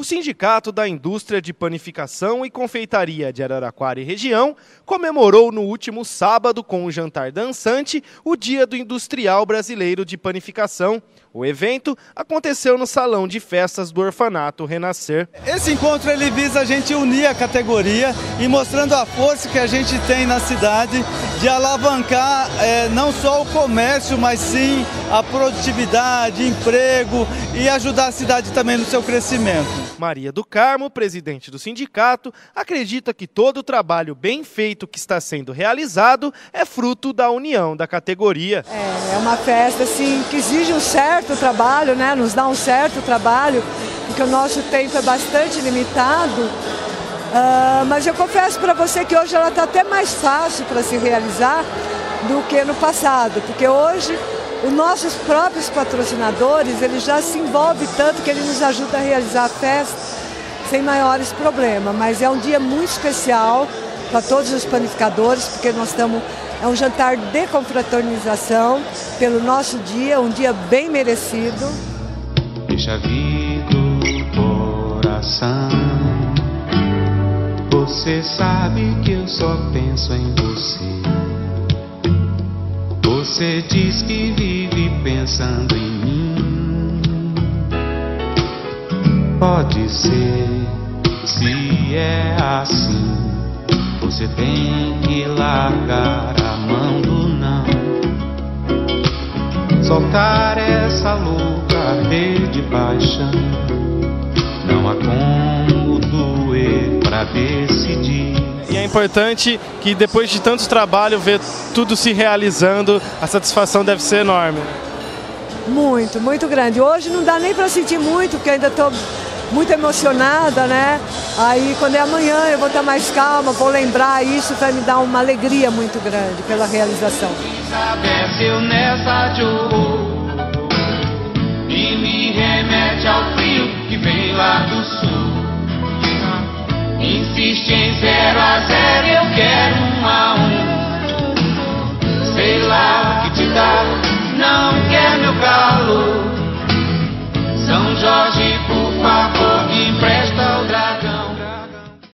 O Sindicato da Indústria de Panificação e Confeitaria de Araraquara e região comemorou no último sábado, com um jantar dançante, o Dia do Industrial Brasileiro de Panificação. O evento aconteceu no Salão de Festas do Orfanato Renascer. Esse encontro ele visa a gente unir a categoria e mostrando a força que a gente tem na cidade de alavancar é, não só o comércio, mas sim a produtividade, emprego e ajudar a cidade também no seu crescimento. Maria do Carmo, presidente do sindicato, acredita que todo o trabalho bem feito que está sendo realizado é fruto da união da categoria. É, é uma festa assim, que exige um certo trabalho, né? nos dá um certo trabalho, porque o nosso tempo é bastante limitado. Uh, mas eu confesso para você que hoje ela está até mais fácil para se realizar do que no passado, porque hoje os nossos próprios patrocinadores, ele já se envolve tanto que ele nos ajuda a realizar a festa sem maiores problemas. Mas é um dia muito especial para todos os panificadores, porque nós estamos. É um jantar de confraternização pelo nosso dia, um dia bem merecido. Deixa vir do coração. Você sabe que eu só penso em você. Você diz que vive pensando em mim. Pode ser, se é assim, você tem que largar a mão do não. Soltar essa louca arder de paixão. Não há como doer pra decidir importante que depois de tanto trabalho ver tudo se realizando, a satisfação deve ser enorme. Muito, muito grande. Hoje não dá nem para sentir muito, porque ainda estou muito emocionada, né? Aí quando é amanhã eu vou estar mais calma, vou lembrar isso, vai me dar uma alegria muito grande pela realização. quer um a um. Sei lá o que te dá, não quer meu calo.